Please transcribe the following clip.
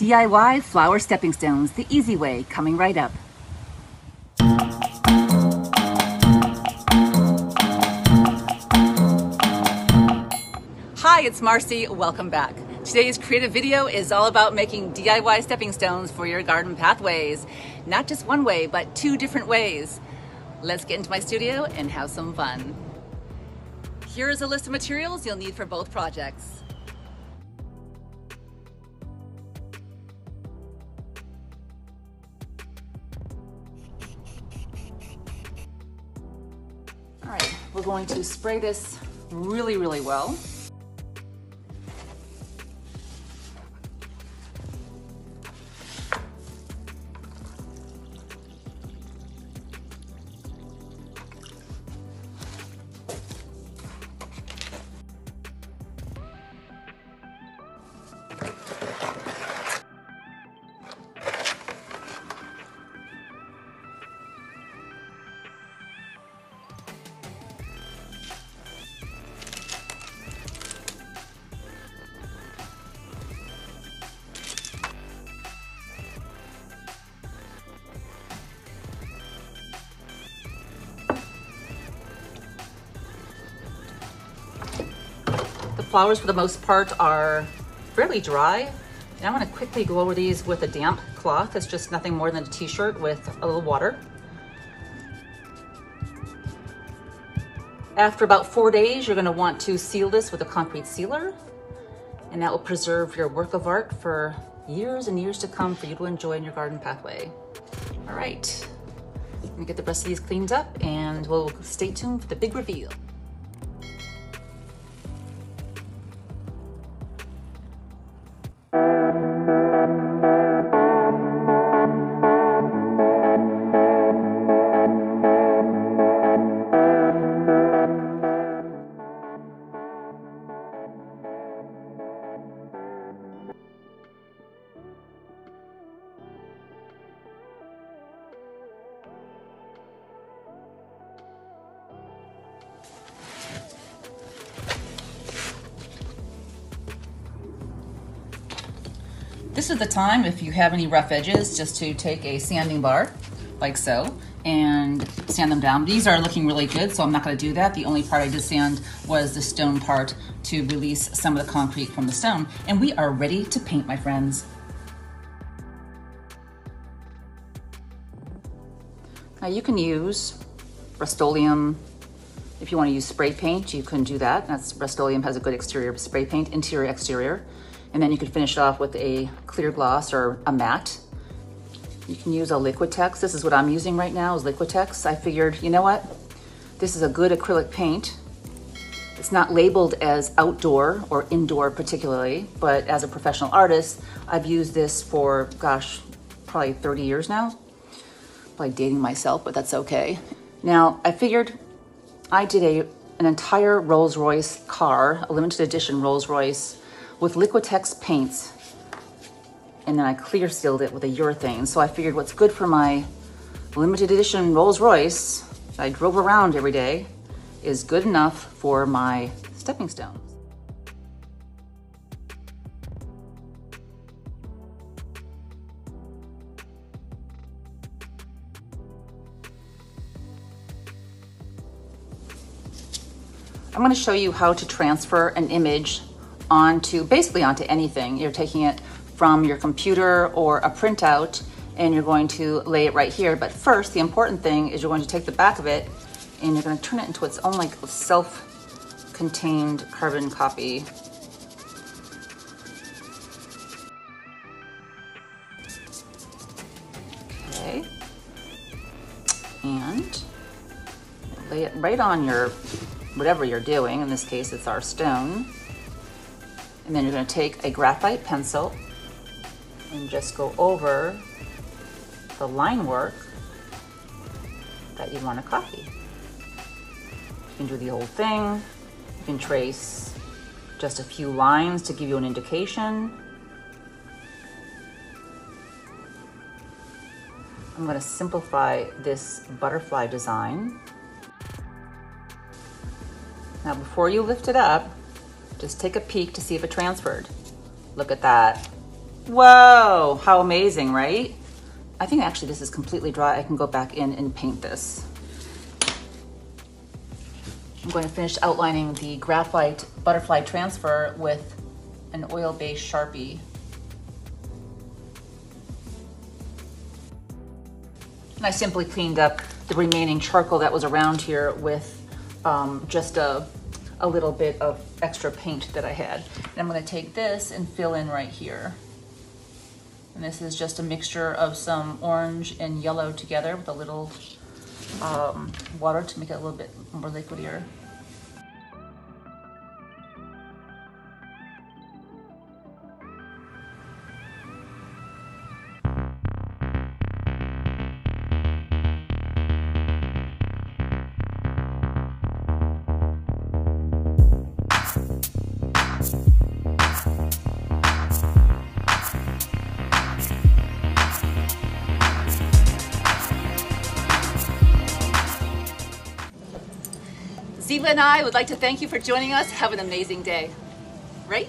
DIY flower stepping stones, the easy way, coming right up. Hi, it's Marcie. Welcome back. Today's creative video is all about making DIY stepping stones for your garden pathways. Not just one way, but two different ways. Let's get into my studio and have some fun. Here is a list of materials you'll need for both projects. All right, we're going to spray this really, really well. Flowers for the most part are fairly dry. And I'm gonna quickly go over these with a damp cloth. It's just nothing more than a t-shirt with a little water. After about four days, you're gonna want to seal this with a concrete sealer and that will preserve your work of art for years and years to come for you to enjoy in your garden pathway. All right, let me get the rest of these cleaned up and we'll stay tuned for the big reveal. This is the time, if you have any rough edges, just to take a sanding bar, like so, and sand them down. These are looking really good, so I'm not gonna do that. The only part I did sand was the stone part to release some of the concrete from the stone. And we are ready to paint, my friends. Now you can use Rust-Oleum. If you wanna use spray paint, you can do that. That's Rust-Oleum has a good exterior spray paint, interior, exterior. And then you could finish it off with a clear gloss or a matte. You can use a Liquitex. This is what I'm using right now is Liquitex. I figured, you know what? This is a good acrylic paint. It's not labeled as outdoor or indoor particularly, but as a professional artist, I've used this for, gosh, probably 30 years now. Probably dating myself, but that's okay. Now, I figured I did a an entire Rolls Royce car, a limited edition Rolls Royce with Liquitex paints. And then I clear sealed it with a urethane. So I figured what's good for my limited edition Rolls Royce that I drove around every day is good enough for my stepping stones. I'm gonna show you how to transfer an image onto, basically onto anything. You're taking it from your computer or a printout and you're going to lay it right here. But first, the important thing is you're going to take the back of it and you're gonna turn it into its own like self-contained carbon copy. Okay. And lay it right on your, whatever you're doing. In this case, it's our stone. And then you're gonna take a graphite pencil and just go over the line work that you wanna copy. You can do the whole thing. You can trace just a few lines to give you an indication. I'm gonna simplify this butterfly design. Now before you lift it up, just take a peek to see if it transferred. Look at that. Whoa, how amazing, right? I think actually this is completely dry. I can go back in and paint this. I'm going to finish outlining the graphite butterfly transfer with an oil-based Sharpie. And I simply cleaned up the remaining charcoal that was around here with um, just a, a little bit of extra paint that I had. And I'm gonna take this and fill in right here. And this is just a mixture of some orange and yellow together with a little um, water to make it a little bit more liquidier. Ziva and I would like to thank you for joining us. Have an amazing day. Right?